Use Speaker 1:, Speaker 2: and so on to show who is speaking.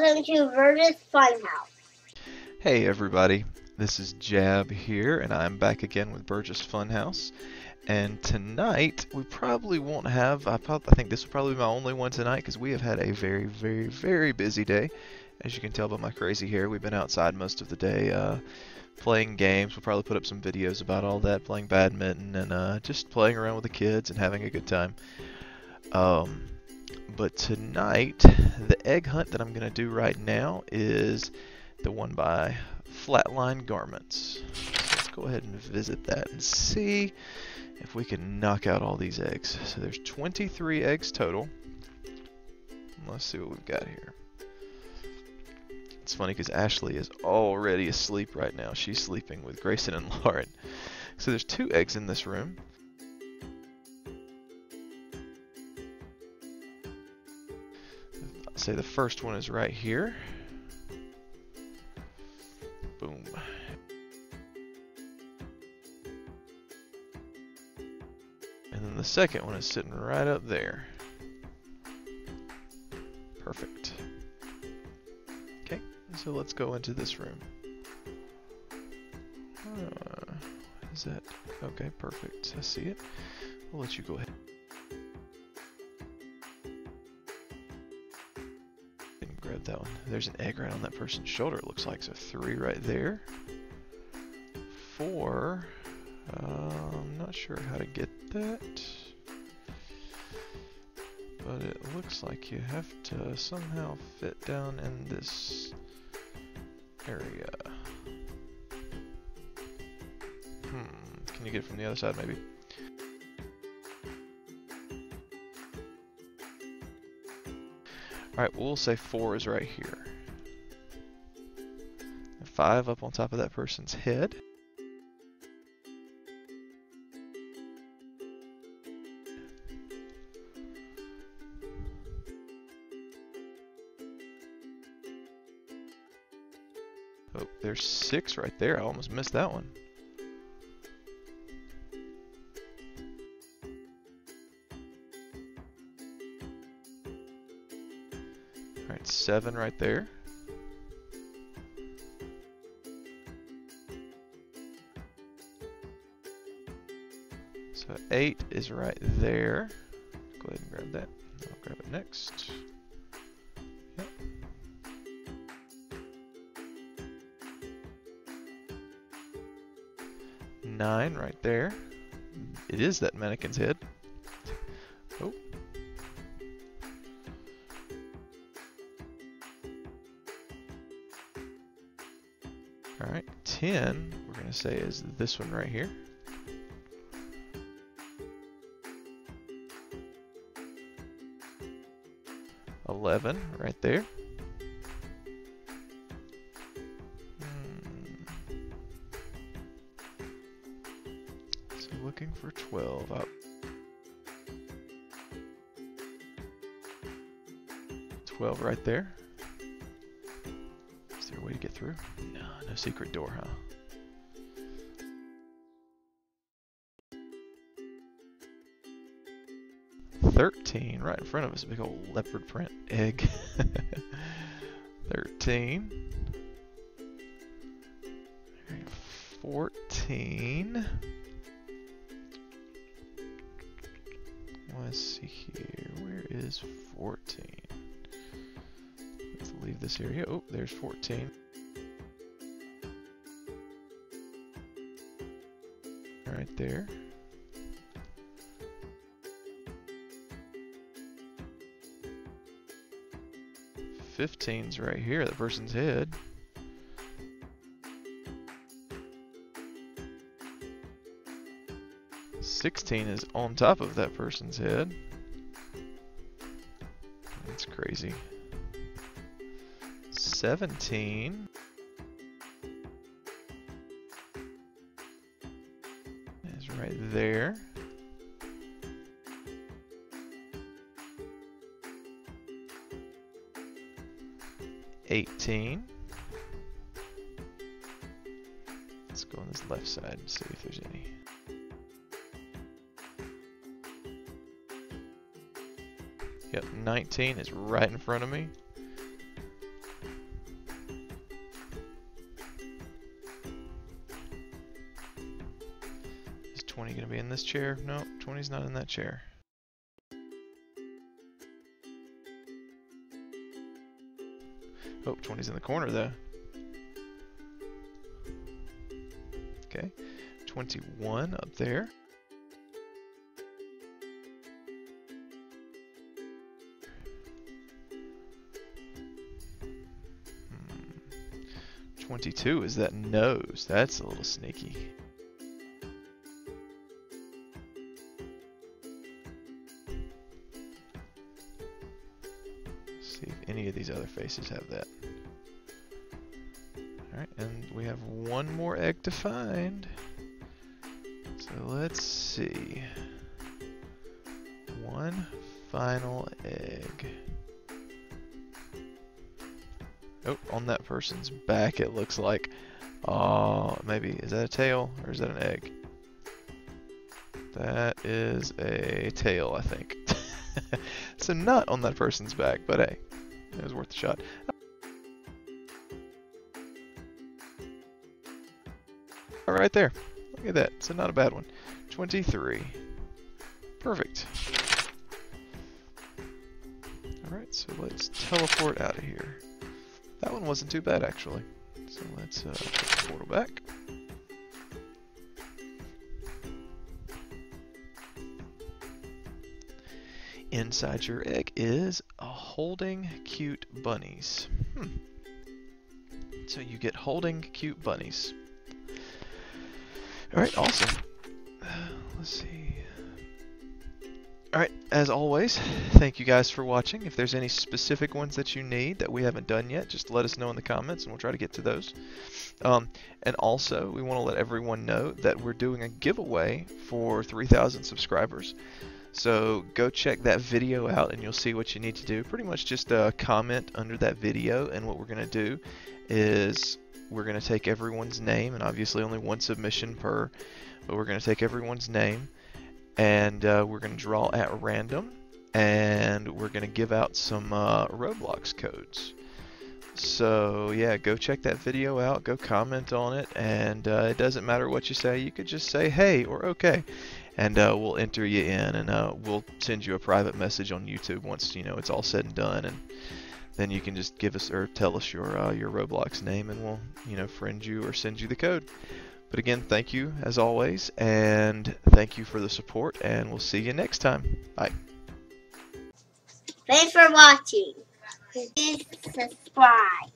Speaker 1: Welcome to Burgess Funhouse.
Speaker 2: Hey everybody, this is Jab here, and I'm back again with Burgess Funhouse. And tonight, we probably won't have, I, I think this will probably be my only one tonight, because we have had a very, very, very busy day. As you can tell by my crazy hair, we've been outside most of the day uh, playing games. We'll probably put up some videos about all that, playing badminton, and uh, just playing around with the kids and having a good time. Um, but tonight, the egg hunt that I'm going to do right now is the one by Flatline Garments. So let's go ahead and visit that and see if we can knock out all these eggs. So there's 23 eggs total. Let's see what we've got here. It's funny because Ashley is already asleep right now. She's sleeping with Grayson and Lauren. So there's two eggs in this room. Say the first one is right here. Boom. And then the second one is sitting right up there. Perfect. Okay, so let's go into this room. Uh, is that... Okay, perfect. I see it. I'll let you go ahead. That one. There's an egg right on that person's shoulder, it looks like. So three right there. Four. I'm not sure how to get that. But it looks like you have to somehow fit down in this area. Hmm, can you get it from the other side maybe? Alright, we'll say four is right here. Five up on top of that person's head. Oh, there's six right there. I almost missed that one. Seven right there. So eight is right there. Go ahead and grab that. I'll grab it next. Nine right there. It is that mannequin's head. Alright, 10, we're going to say is this one right here. Eleven right there. Hmm. So looking for twelve up. Twelve right there. Is there a way to get through? No, no secret door, huh? Thirteen, right in front of us, a big old leopard print egg. Thirteen. Fourteen. Let's see here. Where is 14? Leave this area. Oh, there's 14. Right there. Fifteen's right here, the person's head. Sixteen is on top of that person's head. That's crazy. Seventeen is right there. Eighteen. Let's go on this left side and see if there's any. Yep, 19 is right in front of me. 20 gonna be in this chair? No, 20's not in that chair. Oh, 20's in the corner though. Okay, 21 up there. Hmm. 22 is that nose. That's a little sneaky. These other faces have that. Alright, and we have one more egg to find. So let's see. One final egg. Oh, on that person's back it looks like. Oh, maybe. Is that a tail or is that an egg? That is a tail, I think. so not on that person's back, but hey, it was worth a shot. All right there. Look at that. So not a bad one. 23. Perfect. Alright, so let's teleport out of here. That one wasn't too bad, actually. So let's uh, put the portal back. Inside your egg is holding cute bunnies. Hmm. So you get holding cute bunnies. Alright, awesome. Let's see. Alright, as always, thank you guys for watching. If there's any specific ones that you need that we haven't done yet, just let us know in the comments and we'll try to get to those. Um, and also, we want to let everyone know that we're doing a giveaway for 3,000 subscribers. So go check that video out and you'll see what you need to do. Pretty much just uh, comment under that video and what we're going to do is we're going to take everyone's name and obviously only one submission per, but we're going to take everyone's name and uh, we're going to draw at random and we're going to give out some uh, Roblox codes. So yeah, go check that video out, go comment on it, and uh, it doesn't matter what you say, you could just say hey or okay, and uh, we'll enter you in, and uh, we'll send you a private message on YouTube once you know it's all said and done, and then you can just give us or tell us your uh, your Roblox name, and we'll you know friend you or send you the code. But again, thank you as always, and thank you for the support, and we'll see you next time. Bye.
Speaker 1: Thanks for watching. Please subscribe.